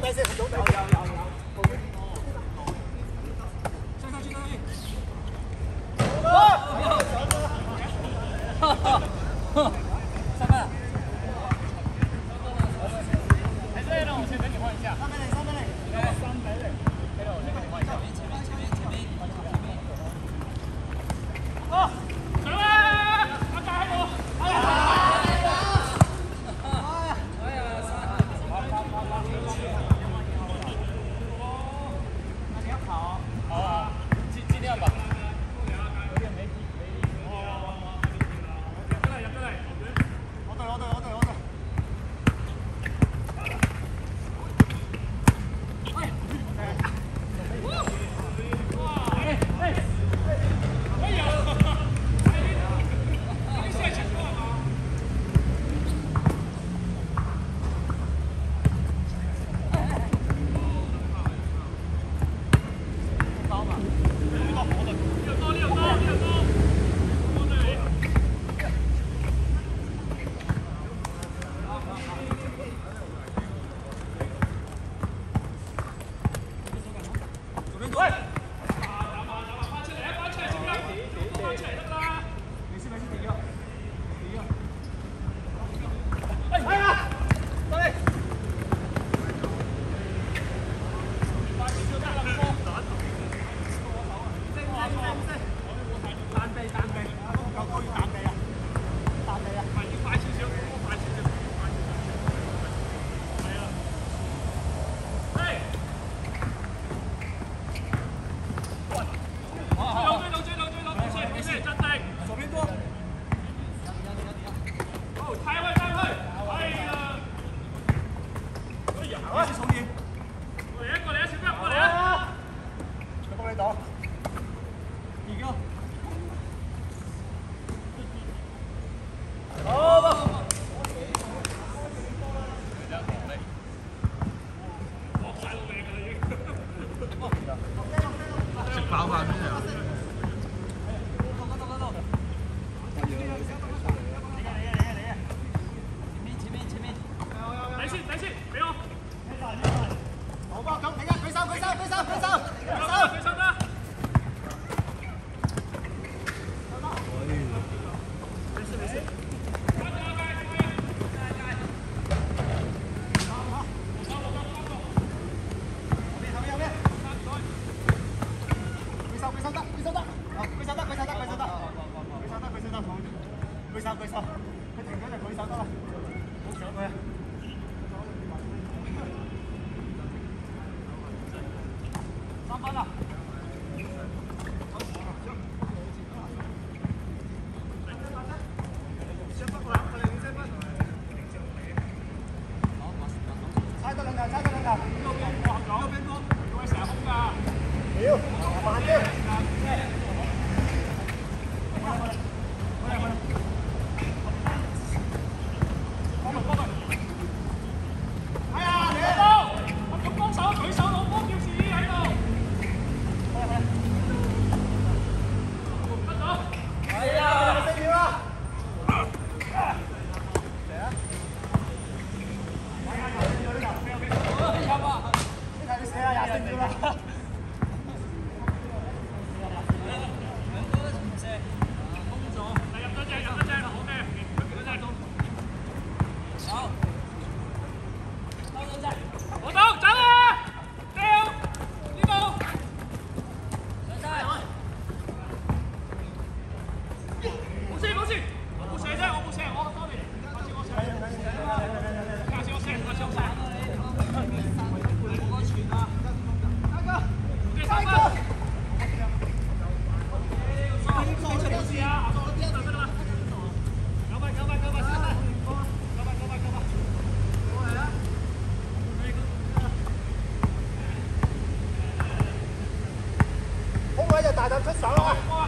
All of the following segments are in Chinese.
没事，我准。上上去。啊！哈哈，上分。了，上分嘞，上分嘞，好吧。好了。Tôi 傻了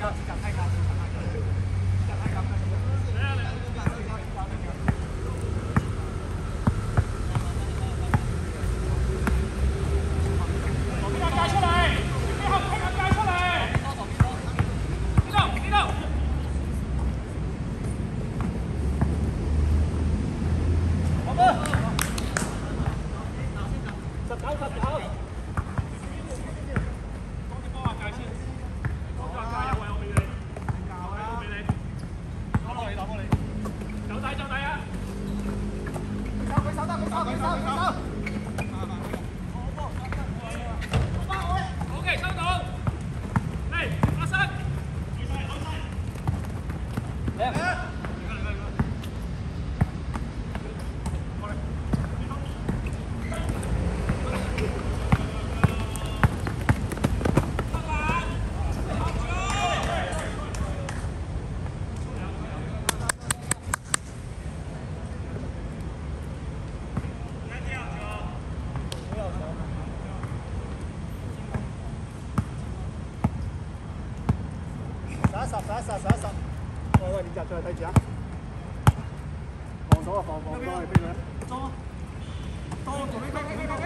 야. 選擇再睇住啊！防守啊，防防多係邊個咧？多，多同你逼逼逼逼逼！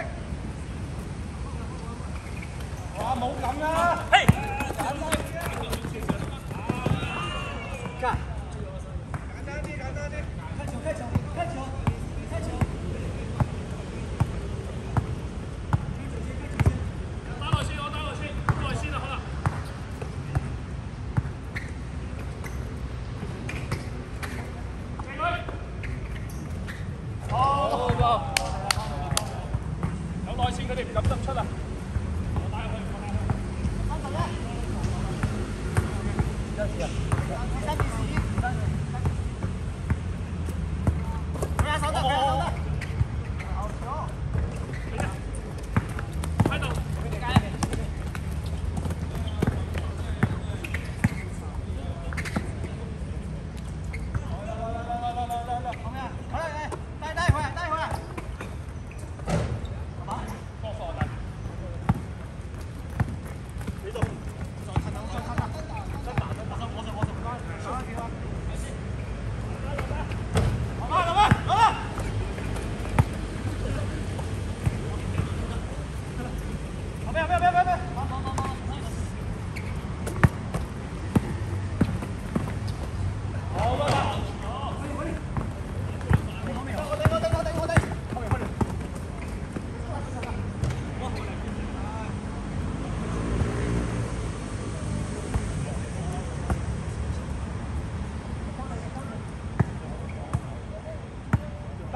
哇！冇咁啦！佢哋,그 래, 감사 합.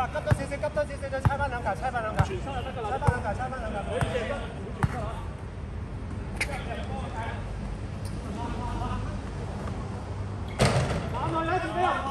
吧，急多少少，急多少少，再猜翻两架，猜翻两架，猜翻两架，猜翻两架。好，好，好，好，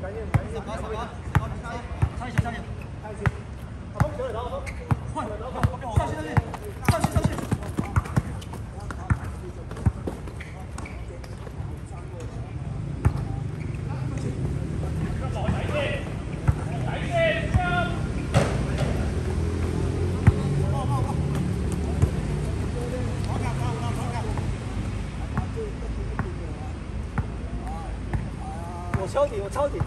конечно. 抄底，我抄底。